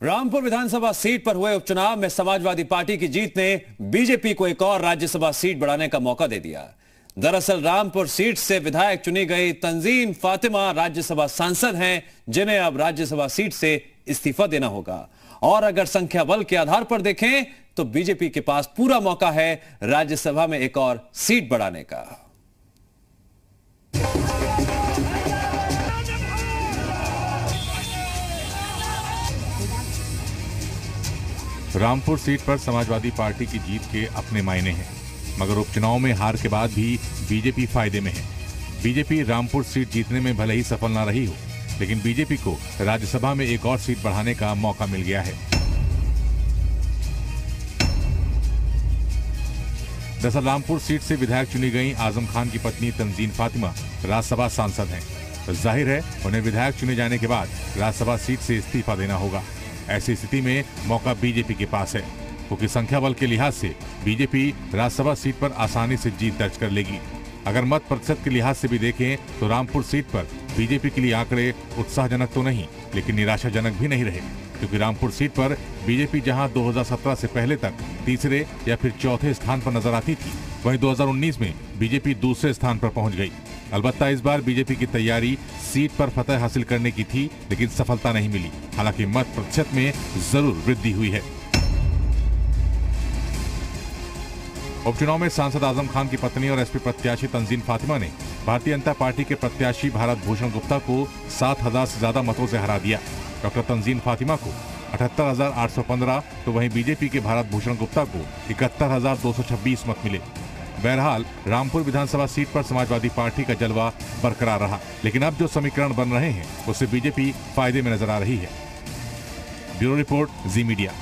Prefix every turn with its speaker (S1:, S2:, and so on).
S1: रामपुर विधानसभा seat पर हुए उपचुनाव में समाजवादी पार्टी की जीत ने बीजेपी को एक और राज्यसभा सीट बढ़ाने का मौका दे दिया। दरअसल रामपुर सीट से विधायक चुनी गई तंजीन फातिमा राज्यसभा सांसद हैं, जिन्हें अब राज्यसभा सीट से इस्तीफा देना होगा। और अगर संख्या बल के आधार पर देखें तो बीजेपी के पास पूरा मौका है राज्यसभा में एक और सीट बढ़ाने का।
S2: रामपुर सीट पर समाजवादी पार्टी की जीत के अपने मायने हैं। मगर उपचुनाव में हार के बाद भी बीजेपी फ़ायदे में है। बीजेपी रामपुर सीट जीतने में भले ही सफल न रही हो, लेकिन बीजेपी को राज्यसभा में एक और सीट बढ़ाने का मौका मिल गया है। दरअसल रामपुर सीट से विधायक चुनी गई आज़म खान की पत्नी तंजीन फातिमा राज्यसभा सांसद हैं। ज़ाहिर है, उन्हें विधायक चुने जाने के बाद राज्यसभा सीट से इस्तीफा देना होगा। ऐसी स्थिति में मौका बीजेपी के पास है। क्योंकि संख्या बल के लिहाज से बीजेपी राज्यसभा सीट पर आसानी से जीत दर्ज कर लेगी। अगर मत प्रतिशत के लिहाज से भी देखें तो रामपुर सीट पर बीजेपी के लिए आंकड़े उत्साहजनक तो नहीं, लेकिन निराशाजनक भी नहीं रहे। क्योंकि रामपुर सीट पर बीजेपी जहाँ 2017 से पहले तक तीसरे या फिर चौथे स्थान पर नज़र आती थी, वहीं 2019 में बीजेपी दूसरे स्थान पर पहुँच गई। अलबत्ता इस बार बीजेपी की तैयारी सीट पर फतह हासिल करने की थी, लेकिन सफलता नहीं मिली। हालाँकि मत प्रतिशत में ज़रूर वृद्धि हुई है। उपचुनाव में सांसद आज़म खान की पत्नी और एसपी प्रत्याशी तंजीन फातिमा ने भारतीय जनता पार्टी के प्रत्याशी भारत भूषण गुप्ता को सात हज़ार से ज़्यादा मतों से हरा दिया। डॉक्टर तंजीन फातिमा को अठहत्तर तो वहीं बीजेपी के भारत भूषण गुप्ता को इकहत्तर मत मिले। बहरहाल, रामपुर विधानसभा सीट पर समाजवादी पार्टी का जलवा बरकरार रहा, लेकिन अब जो समीकरण बन रहे हैं उससे बीजेपी फ़ायदे में नज़र आ रही है। Bureau report, Zee Media.